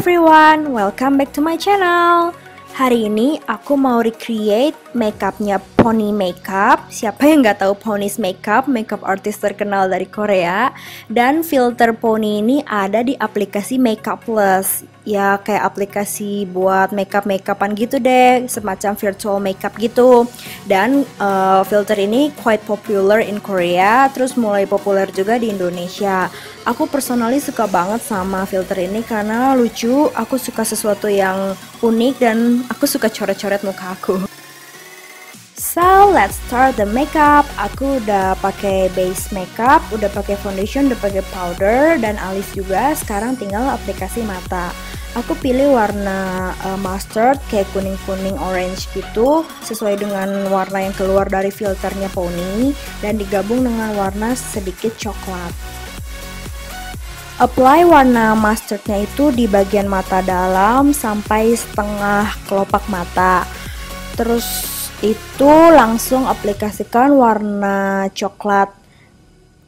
everyone, welcome back to my channel. Hari ini aku mau recreate makeupnya Pony Makeup. Siapa yang nggak tahu Pony's Makeup, makeup artist terkenal dari Korea. Dan filter Pony ini ada di aplikasi Makeup Plus. Ya kayak aplikasi buat makeup makeupan gitu deh, semacam virtual makeup gitu. Dan uh, filter ini quite popular in Korea, terus mulai populer juga di Indonesia. Aku personally suka banget sama filter ini karena lucu, aku suka sesuatu yang unik dan aku suka coret-coret muka aku. So let's start the makeup. Aku udah pakai base makeup, udah pakai foundation, udah pakai powder dan alis juga. Sekarang tinggal aplikasi mata. Aku pilih warna uh, mustard kayak kuning-kuning orange gitu sesuai dengan warna yang keluar dari filternya pony dan digabung dengan warna sedikit coklat. Apply warna mustardnya itu di bagian mata dalam sampai setengah kelopak mata. Terus itu langsung aplikasikan warna coklat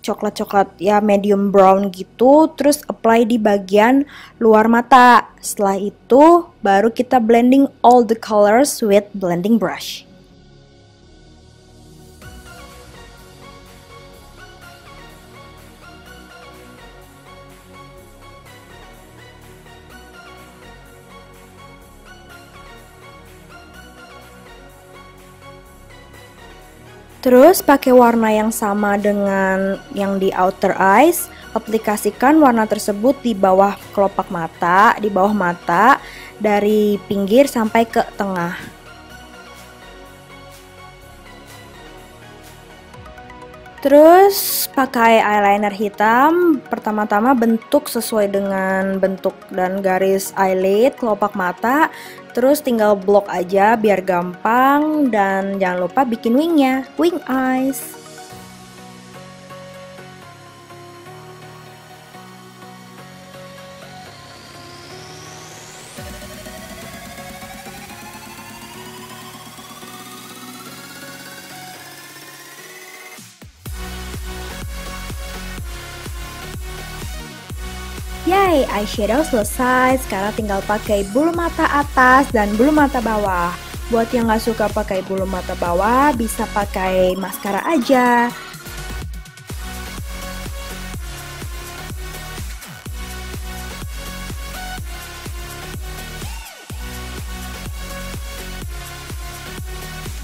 coklat-coklat ya medium brown gitu terus apply di bagian luar mata. Setelah itu baru kita blending all the colors with blending brush Terus pakai warna yang sama dengan yang di outer eyes, aplikasikan warna tersebut di bawah kelopak mata, di bawah mata dari pinggir sampai ke tengah. Terus pakai eyeliner hitam, pertama-tama bentuk sesuai dengan bentuk dan garis eyelid, kelopak mata. Terus tinggal blok aja biar gampang dan jangan lupa bikin wingnya, wing eyes. Yay, eyeshadow selesai. Sekarang tinggal pakai bulu mata atas dan bulu mata bawah. Buat yang gak suka pakai bulu mata bawah, bisa pakai maskara aja.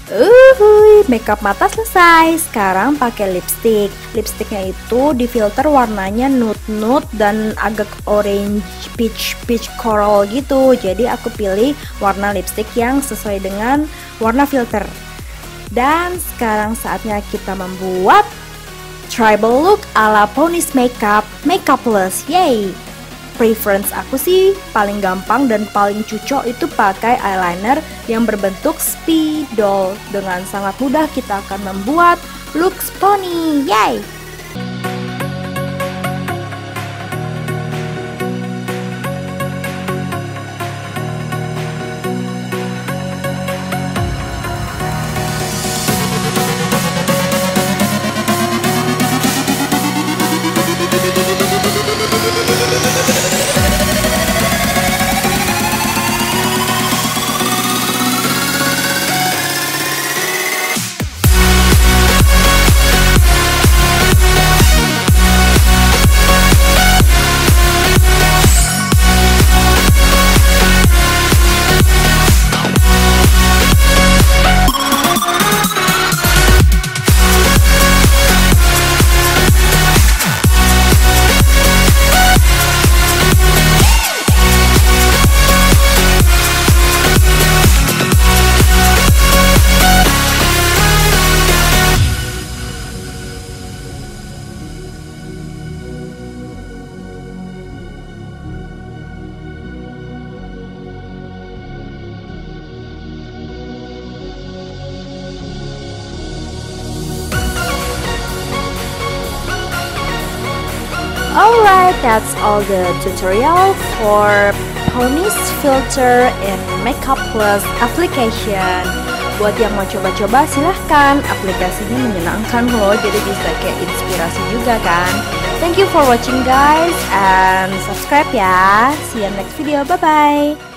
Uhuy, makeup mata selesai. Sekarang pakai lipstick. Lipsticknya itu difilter warnanya nude nude dan agak orange peach peach coral gitu. Jadi aku pilih warna lipstick yang sesuai dengan warna filter. Dan sekarang saatnya kita membuat tribal look ala Pony's Makeup Makeup Plus. Yay! Preference aku sih paling gampang dan paling cocok itu pakai eyeliner yang berbentuk spidol. Dengan sangat mudah kita akan membuat look pony. Yay! Alright, that's all the tutorial for Pony's Filter in Makeup Plus application. Buat yang mau coba-coba silahkan, aplikasinya menyenangkan loh, jadi bisa kayak inspirasi juga kan. Thank you for watching guys and subscribe ya. See you next video. Bye bye.